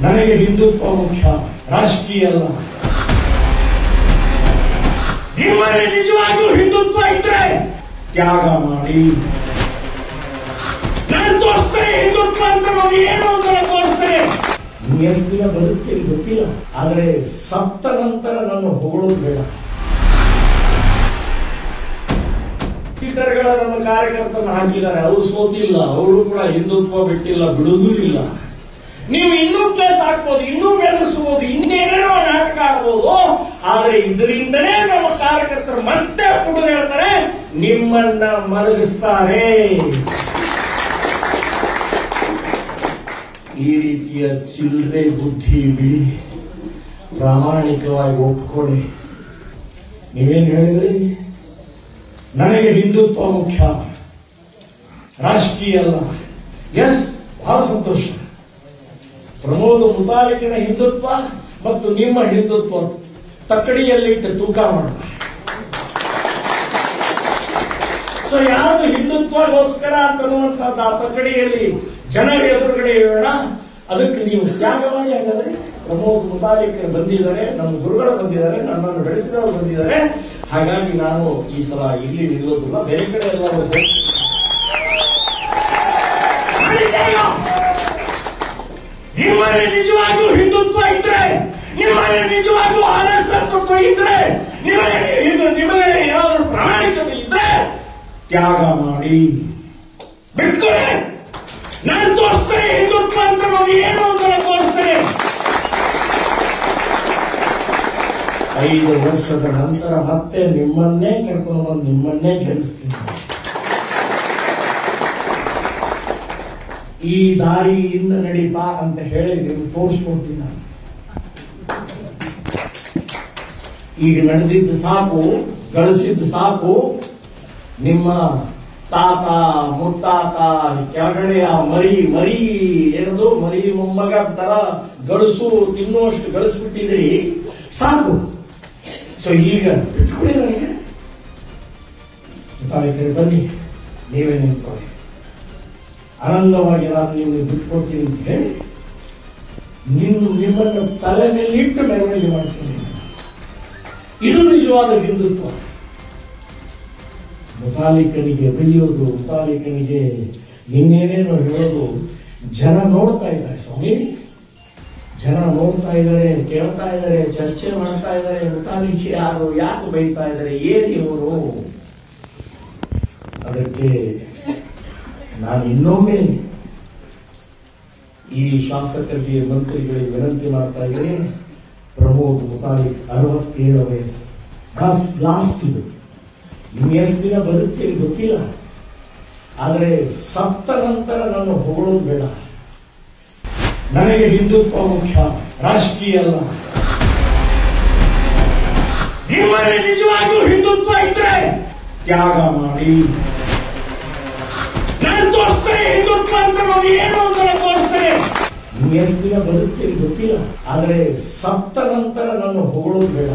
ನನಗೆ ಹಿಂದುತ್ವ ಮುಖ್ಯ ರಾಜಕೀಯ ಅಲ್ಲ. ನಿಮ್ಮಲ್ಲಿ ನಿಜವಾಗಿಯೂ ಹಿಂದುತ್ವ ಇದ್ರೆ ತ್ಯಾಗ ಮಾಡಿ. ನಾನು ತೋರಿಸ್ತೇನೆ ಹಿಂದುತ್ವ ಅಂತ ನಾನು ಏನು ಅಂತ ತೋರಿಸ್ತೇನೆ. ಎಷ್ಟು ದಿನ ಗೊತ್ತಿಲ್ಲ, ಆದರೆ ಸತ್ತ ನಂತರ ನನ್ನ ಹೊಗಳೋದು ಬೇಡ. ಸ್ಪೀಕರ್ಗಳ ನನ್ನ ಕಾರ್ಯಕರ್ತನ ಹಾಕಿದ್ದಾರೆ, ಅವರು ಸೋತಿಲ್ಲ, ಅವರು ಕೂಡ ಹಿಂದುತ್ವ ಬಿಟ್ಟಿಲ್ಲ, ಬಿಡುವುದೂ ಇಲ್ಲ. ನೀವು ಇನ್ನೂ ಕೇಸ್ ಹಾಕ್ಬೋದು, ಇನ್ನೂ ಬೆದರಿಸಬಹುದು ಇನ್ನೇನೇನೋ ನಾಟಕ ಆಡ್ಬೋದು. ಆದ್ರೆ ಇದರಿಂದಲೇ ನಮ್ಮ ಕಾರ್ಯಕರ್ತರು ಮತ್ತೆ ಕುಡಿದು ಹೇಳ್ತಾರೆ, ನಿಮ್ಮನ್ನ ಮಲಗಿಸ್ತಾರೆ. ಈ ರೀತಿಯ ಚಿಲ್ಲರೆ ಬುದ್ಧಿ ಬಿಡಿ ಪ್ರಾಮಾಣಿಕವಾಗಿ ಒಪ್ಕೊಳ್ಳಿ. ನೀವೇನು ಹೇಳಿದ್ರಿ? ನನಗೆ ಹಿಂದುತ್ವ ಮುಖ್ಯ. ರಾಷ್ಟ್ರೀಯ ಅಲ್ಲ. ಎಸ್, ಬಹಳ ಸಂತೋಷ. ಪ್ರಮೋದ್ ಮುತಾಲಿಕಿನ ಹಿಂದುತ್ವ ಮತ್ತು ನಿಮ್ಮ ಹಿಂದುತ್ವ ತಕ್ಕಡಿಯಲ್ಲಿಟ್ಟು ತೂಕ ಮಾಡ ಸೊ ಯಾರು ಹಿಂದುತ್ವಗೋಸ್ಕರ ಅಂತನ್ನುವಂಥದ್ದು ಆ ತಕ್ಕಡಿಯಲ್ಲಿ ಜನರ ಎದುರುಗಡೆ ಇರೋಣ ಅದಕ್ಕೆ ನೀವು ತ್ಯಾಗ ಮಾಡಿ ಹಾಗಾದ್ರೆ ಪ್ರಮೋದ್ ಮುತಾಲಿಕರು ಬಂದಿದ್ದಾರೆ, ನಮ್ಮ ಗುರುಗಳು ಬಂದಿದ್ದಾರೆ, ನನ್ನನ್ನು ಬೆಳೆಸಿದವರು ಬಂದಿದ್ದಾರೆ ಹಾಗಾಗಿ ನಾನು ಈ ಸಲ ಇಲ್ಲಿ ನಿಲ್ಲೋದಿಲ್ಲ ಬೇರೆ ಕಡೆ ಎಲ್ಲ ಹೋಗ್ಬೇಕು. ಮಾಡಿದ್ದೇಯ? ನಿಮ್ಮಲ್ಲಿ ನಿಜವಾಗಿಯೂ ಹಿಂದುತ್ವ ಇದ್ರೆ, ನಿಮ್ಮಲ್ಲಿ ನಿಜವಾಗಿಯೂ ಆರ್ ಎಸ್ ಎಸ್ ಇದ್ರೆ, ನಿಮಗೆ ನಿಮಗೆ ಏನಾದರೂ ಪ್ರಾಮಾಣಿಕತೆ ಇದ್ರೆ ತ್ಯಾಗ ಮಾಡಿ. ಬಿಟ್ಕೊಳ್ಳಿ ನಾನು ತೋರಿಸ್ತೇನೆ, ಹಿಂದುತ್ವ ಅಂತ ಏನು ಅಂತ ತೋರಿಸ್ತೇನೆ. ಐದು ವರ್ಷದ ನಂತರ ಮತ್ತೆ ನಿಮ್ಮನ್ನೇ ಕರ್ಕೊಂಡು ಬಂದು ನಿಮ್ಮನ್ನೇ ಗೆಲ್ಲಿಸ್ತೀನಿ. ಈ ದಾರಿಯಿಂದ ನಡೀಪಾ ಅಂತ ಹೇಳಿ ನೀವು ತೋರಿಸ್ಕೊಡ್ತೀನಿ ನಾನು. ಈಗ ನಡೆದಿದ್ದು ಸಾಕು, ಗಳಿಸಿದ್ದು ಸಾಕು. ನಿಮ್ಮ ತಾತ, ಮುತ್ತಾತ, ಕೆಳಗಡೆಯ ಮರಿ ಮರಿ ಏನದು? ಮರಿ ಮೊಮ್ಮಗ ತರ ಗಳಿಸು, ತಿನ್ನುವಷ್ಟು ಗಳಿಸ್ಬಿಟ್ಟಿದ್ರಿ ಸಾಕು. ಸೊ ಈಗ ನನಗೆ. ಬನ್ನಿ. ನೀವೇ ನಿಂತ್ಕೊಳ್ಳಿ. ಆನಂದವಾಗಿ ನಾನು ನಿಮಗೆ ಅಂತ ಹೇಳಿ ನಿಮ್ಮ ನಿಮ್ಮನ್ನು ತಲೆ ಮೇಲೆ ಇಟ್ಟು ಮೆರವಣಿಗೆ ಮಾಡ್ತೀನಿ. ಇದು ನಿಜವಾದ ಹಿಂದುತ್ವ. ಮುತಾಲಿಕನಿಗೆ ಬೆಳೆಯೋದು, ಮುತಾಲಿಕನಿಗೆ ಇನ್ನೇನೇನೋ ಹೇಳೋದು ಜನ ನೋಡ್ತಾ ಇದ್ದಾರೆ ಸ್ವಾಮಿ. ಜನ ನೋಡ್ತಾ ಇದ್ದಾರೆ, ಕೇಳ್ತಾ ಇದ್ದಾರೆ, ಚರ್ಚೆ ಮಾಡ್ತಾ ಇದ್ದಾರೆ, ಮುತಾಲಿಕೆ ಯಾರು ಯಾಕೆ ಬೈತಾ ಇದ್ದಾರೆ ಏನ್ ಇವರು ಅದಕ್ಕೆ ನಾನು ಇನ್ನೊಮ್ಮೆ ಈ ಶಾಸಕರಿಗೆ ಮಂತ್ರಿಗಳಿಗೆ ವಿನಂತಿ ಮಾಡ್ತಾ ಇದ್ದೇನೆ. ಪ್ರಮೋದ್ ಮುತಾಲಿಕ್ ಅರವತ್ತೇಳು ವಯಸ್ಸು. ಬಸ್ ಲಾಸ್ಟ್ ಇದು. ಇನ್ನೆಷ್ಟು ದಿನ ಬರುತ್ತೆ ಗೊತ್ತಿಲ್ಲ. ಆದರೆ ಸತ್ತ ನಂತರ ನಾನು ಹೊಗಳೋದು ಬೇಡ. ನನಗೆ ಹಿಂದುತ್ವ ಮುಖ್ಯ ರಾಷ್ಟ್ರೀಯ ಅಲ್ಲ. ನಿಮ್ಮಲ್ಲಿ ನಿಜವಾಗಿಯೂ ಹಿಂದುತ್ವ ಇದ್ರೆ ತ್ಯಾಗ ಮಾಡಿ. ನಾನು ನೋಡಿ ಏನು ತೋರಿಸ್ತಾರೆ. ಗೊತ್ತಿಲ್ಲ ಆದರೆ ಸತ್ತ ನಂತರ ನನ್ನ ಹೊಗಳೋದು ಬೇಡ.